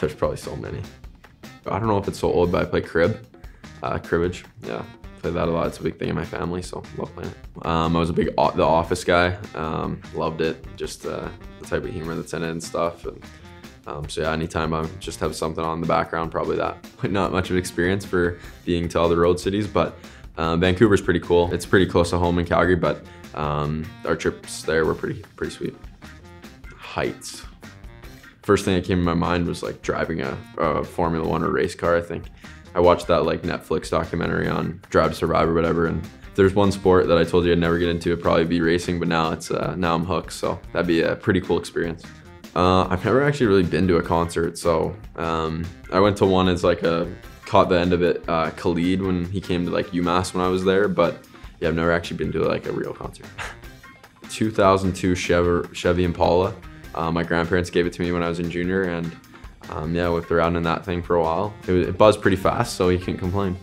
there's probably so many. I don't know if it's so old, but I play crib, uh, cribbage. Yeah, play that a lot. It's a big thing in my family, so love playing it. Um, I was a big The Office guy. Um, loved it. Just uh, the type of humor that's in it and stuff. And, um, so yeah, anytime I just have something on the background, probably that. Not much of experience for being to other road cities, but um, Vancouver's pretty cool. It's pretty close to home in Calgary, but um, our trips there were pretty pretty sweet. Heights. First thing that came to my mind was like driving a, a Formula One or race car. I think I watched that like Netflix documentary on Drive to Survive or whatever, and there's one sport that I told you I'd never get into, it'd probably be racing. But now it's uh, now I'm hooked, so that'd be a pretty cool experience. Uh, I've never actually really been to a concert, so um, I went to one as like a caught the end of it. Uh, Khalid when he came to like UMass when I was there, but yeah, I've never actually been to like a real concert. 2002 Chevy, Chevy Impala. Uh, my grandparents gave it to me when I was in junior, and um, yeah, whipped around in that thing for a while. It, was, it buzzed pretty fast, so you can't complain.